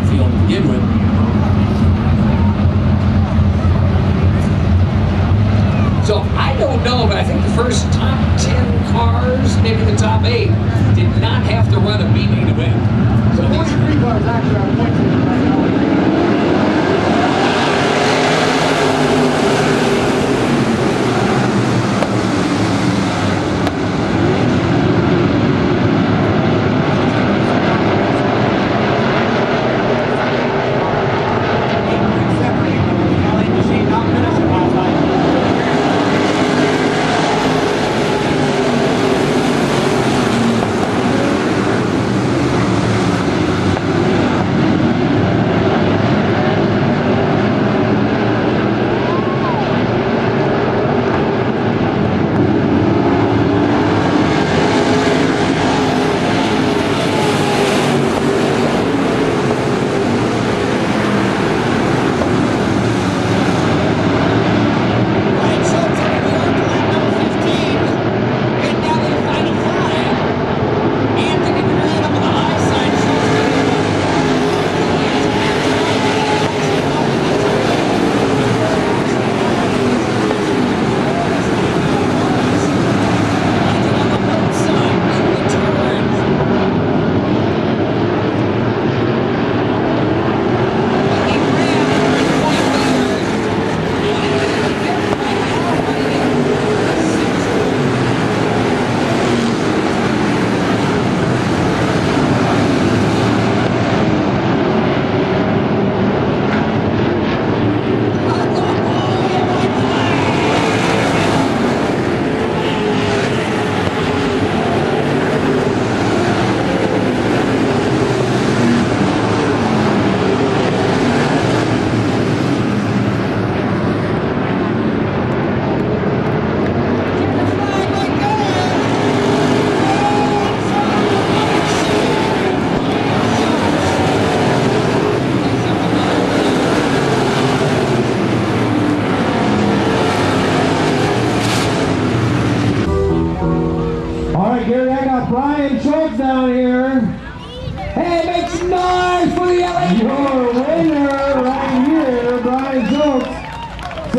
the field to begin with.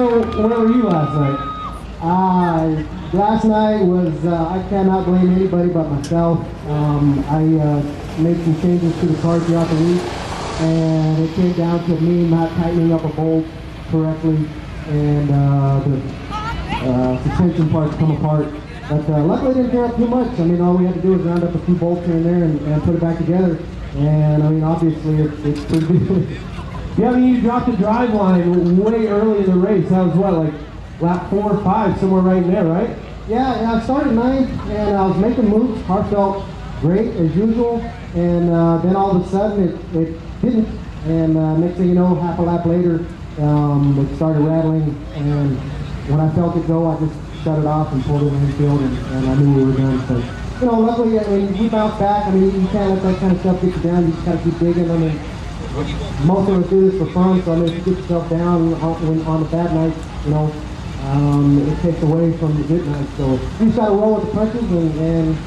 So, where were you last night? Uh, last night was, uh, I cannot blame anybody but myself. Um, I uh, made some changes to the car throughout the week, and it came down to me not tightening up a bolt correctly, and uh, the uh, suspension parts come apart. But uh, luckily, it didn't tear up too much. I mean, all we had to do was round up a few bolts here and there and, and put it back together. And I mean, obviously, it's, it's pretty. Yeah, I mean, you dropped the drive line way early in the race. That was what, like lap four or five, somewhere right in there, right? Yeah, I started ninth and I was making moves. Car felt great as usual, and uh, then all of a sudden it, it didn't. And uh, next thing you know, half a lap later, um, it started rattling. And when I felt it go, I just shut it off and pulled it in the field, and, and I knew we were done. So, you know, luckily, I mean, we bounced back. I mean, you can't let that kind of stuff get you down. You just gotta keep digging. I mean, most of us do this for fun. So I mean, if you get yourself down on, when, on a bad night, you know, um, it takes away from the good night. So you just gotta roll with the punches, and, and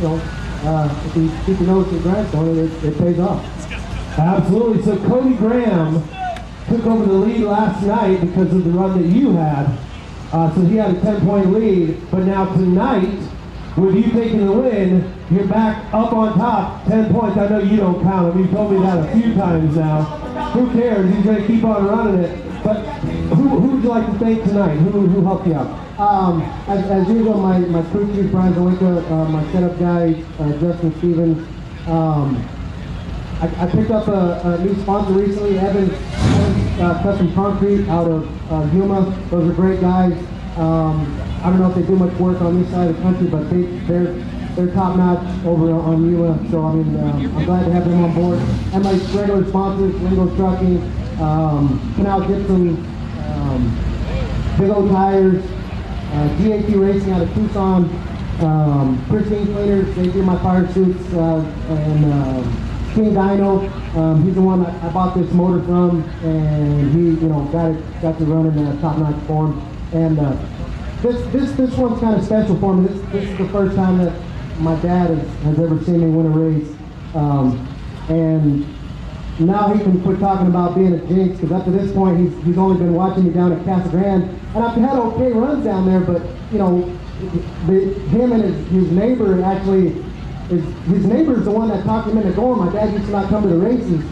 you know, uh, if you keep your nose to the grindstone, it, it pays off. Absolutely. So Cody Graham took over the lead last night because of the run that you had. Uh, so he had a 10 point lead. But now tonight, with you taking the win, you're back up on top, 10 points. I know you don't count them. You've told me that a few times now. Who cares? He's going to keep on running it. But who, who would you like to thank tonight? Who, who helped you out? Um, as, as usual, my, my crew chief, Brian Zawinka, uh, my setup guy, uh, Justin Stevens. Um, I, I picked up a, a new sponsor recently, Evans uh, Custom Concrete out of uh, Yuma. Those are great guys. Um, I don't know if they do much work on this side of the country, but they, they're they're top notch over on Yuma. So I mean, uh, I'm glad to have them on board. And my regular sponsors, Lingo Trucking, um, Canal Gypsum, um, Big O Tires, uh, Racing out of Tucson, um, Pristine Cleaners, they do my fire suits, uh, and uh, King Dino, um, he's the one that I bought this motor from, and he, you know, got it, got to run in a top-notch form. And uh, this, this, this one's kind of special for me. This, this is the first time that my dad has, has ever seen me win a race, um, and now he can quit talking about being a jinx because up to this point he's, he's only been watching me down at Casa Grande. And I've had okay runs down there but you know the, him and his, his neighbor actually is his is the one that talked him into going my dad used to not come to the races.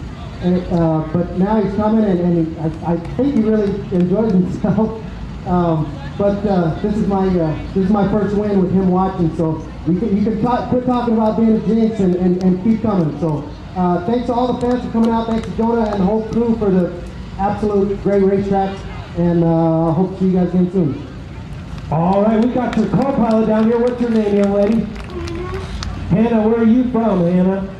And, uh, but now he's coming and, and he, I, I think he really enjoys himself. Um, but uh, this is my uh, this is my first win with him watching so you can, you can talk, quit talking about being a jinx and, and, and keep coming so uh, thanks to all the fans for coming out. Thanks to Jonah and the whole crew for the absolute great racetracks. And uh, I hope to see you guys again soon. All right, we got your co-pilot down here. What's your name, young lady? Hannah, where are you from, Hannah?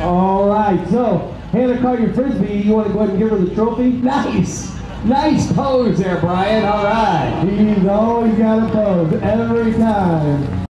All right, so Hannah caught your frisbee. You want to go ahead and give her the trophy? Nice. Nice pose there, Brian. All right. He's always got a pose every time.